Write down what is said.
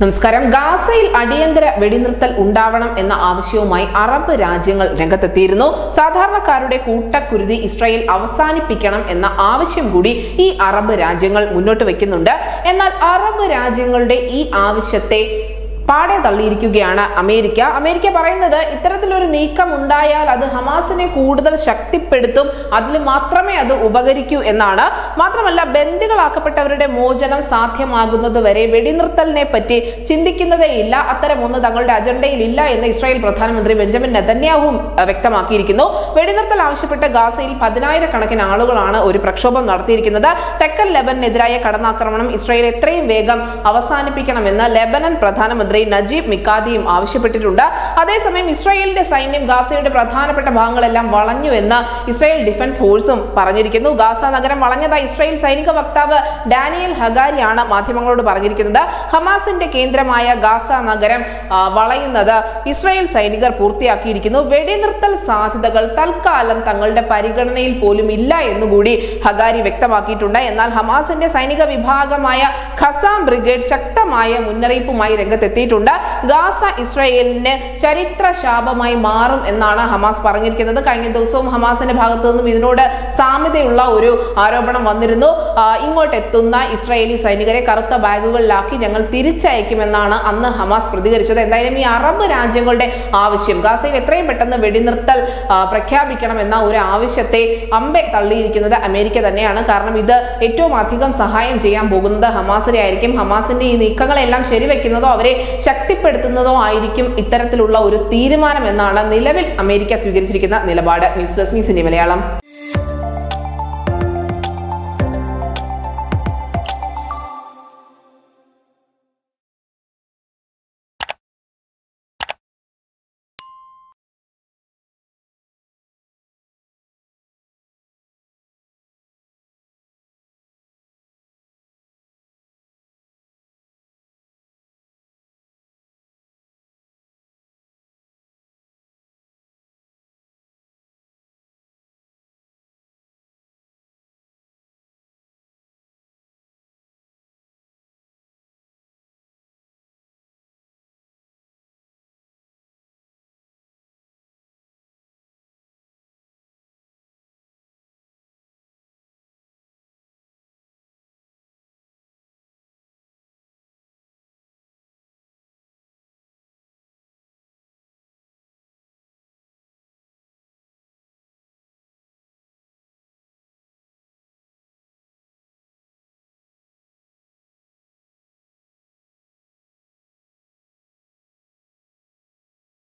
നമസ്കാരം. ഗാസയിൽ അടിയന്തര വെടിനിർത്തൽ ഉണ്ടാവണം എന്ന ആവശ്യവുമായി അറബ് രാജ്യങ്ങൾ രംഗത്തെത്തിയിരുന്നു. സാധാരണക്കാരുടെ കൂട്ടക്കുരുതി ഇസ്രായേൽ അവസാനിപ്പിക്കണം എന്ന ആവശ്യം കൂടി ഈ അറബ് രാജ്യങ്ങൾ മുന്നോട്ട് വെക്കുന്നുണ്ട്. എന്നാൽ അറബ് രാജ്യങ്ങളുടെ ഈ ആവശ്യത്തെ പാടെ തള്ളിയിരിക്കുകയാണ് അമേരിക്ക. അമേരിക്ക പറയുന്നത് ഇത്തരത്തിലൊരു നീക്കം ഉണ്ടായാൽ അത് ഹമാസിനെ കൂടുതൽ ശക്തിപ്പെടുത്തും അതിൽ മാത്രമേ അത് ഉപകരിക്കൂ എന്നാണ്. മാത്രമല്ല ബന്ദികളാക്കപ്പെട്ടവരുടെ മോചനം സാധ്യമാകുന്നത് വരെ വെടിനിർത്തലിനെ പറ്റി ചിന്തിക്കുന്നതേ ഇല്ല. അത്തരം അത്തരമൊന്ന് തങ്ങളുടെ അജണ്ടയിൽ ഇല്ല എന്ന് ഇസ്രായേൽ പ്രധാനമന്ത്രി ബെഞ്ചമിൻ നെതന്യാഹു വ്യക്തമാക്കിയിരിക്കുന്നു. വെടിനിർത്തൽ ആവശ്യപ്പെട്ട് ഗാസയിൽ പതിനായിരക്കണക്കിന് ആളുകളാണ് ഒരു പ്രക്ഷോഭം നടത്തിയിരിക്കുന്നത്. തെക്കൻ ലെബനെതിരായ കടന്നാക്രമണം ഇസ്രായേൽ എത്രയും വേഗം അവസാനിപ്പിക്കണമെന്ന് ലെബനൻ പ്രധാനമന്ത്രി നജീബ് മിക്കാദിയും ആവശ്യപ്പെട്ടിട്ടുണ്ട്. അതേസമയം ഇസ്രായേലിന്റെ സൈന്യം ഗാസയുടെ പ്രധാനപ്പെട്ട ഭാഗങ്ങളെല്ലാം വളഞ്ഞു എന്ന് ഇസ്രായേൽ ഡിഫൻസ് ഫോഴ്സും പറഞ്ഞിരിക്കുന്നു. ഗാസ നഗരം വളഞ്ഞതായി ഇസ്രായേൽ സൈനിക വക്താവ് ഡാനിയൽ ഹഗാരിയാണ് മാധ്യമങ്ങളോട് പറഞ്ഞിരിക്കുന്നത്. ഹമാസിന്റെ കേന്ദ്രമായ ഗാസ നഗരം വളയുന്നത് ഇസ്രായേൽ സൈനികർ പൂർത്തിയാക്കിയിരിക്കുന്നു. വെടിനിർത്തൽ സാധ്യതകൾ തൽക്കാലം തങ്ങളുടെ പരിഗണനയിൽ പോലും ഇല്ല എന്നുകൂടി ഹഗാരി വ്യക്തമാക്കിയിട്ടുണ്ട്. എന്നാൽ ഹമാസിന്റെ സൈനിക വിഭാഗമായ ഖസാം ബ്രിഗേഡ് ശക്തമായ മുന്നറിയിപ്പുമായി രംഗത്തെത്തിയിട്ടുണ്ട് ഗാസ ഇസ്രായേലിന് ചരിത്ര ശാപമായി മാറും എന്നാണ് ഹമാസ് പറഞ്ഞിരിക്കുന്നത്. കഴിഞ്ഞ ദിവസവും ഹമാസിന്റെ ഭാഗത്തു നിന്നും ഇതിനോട് സാമ്യതയുള്ള ഒരു ആരോപണം വന്നിരുന്നു. ഇങ്ങോട്ടെത്തുന്ന ഇസ്രായേലി സൈനികരെ കറുത്ത ബാഗുകളിലാക്കി ഞങ്ങൾ തിരിച്ചയക്കുമെന്നാണ് അന്ന് ഹമാസ് പ്രതികരിച്ചത്. എന്തായാലും ഈ അറബ് രാജ്യങ്ങളുടെ ആവശ്യം ഗാസയിൽ എത്രയും പെട്ടെന്ന് വെടിനിർത്തൽ പ്രഖ്യാപിക്കണം എന്ന ഒരു ആവശ്യത്തെ അമ്പെ തള്ളിയിരിക്കുന്നത് അമേരിക്ക തന്നെയാണ്. കാരണം ഇത് ഏറ്റവും അധികം സഹായം ചെയ്യാൻ പോകുന്നത് ഹമാസിനെ ആയിരിക്കും ഹമാസിന്റെ ഈ നീക്കങ്ങളെല്ലാം ശരിവെക്കുന്നതോ അവരെ ശക്തിപ്പെടുത്തുന്നതോ ആയിരിക്കും ഇത്തരത്തിലുള്ള ഒരു തീരുമാനം എന്നാണ് നിലവിൽ അമേരിക്ക സ്വീകരിച്ചിരിക്കുന്ന നിലപാട്. ന്യൂസ് ഡെസ്ക് ന്യൂസിന്റെ മലയാളം.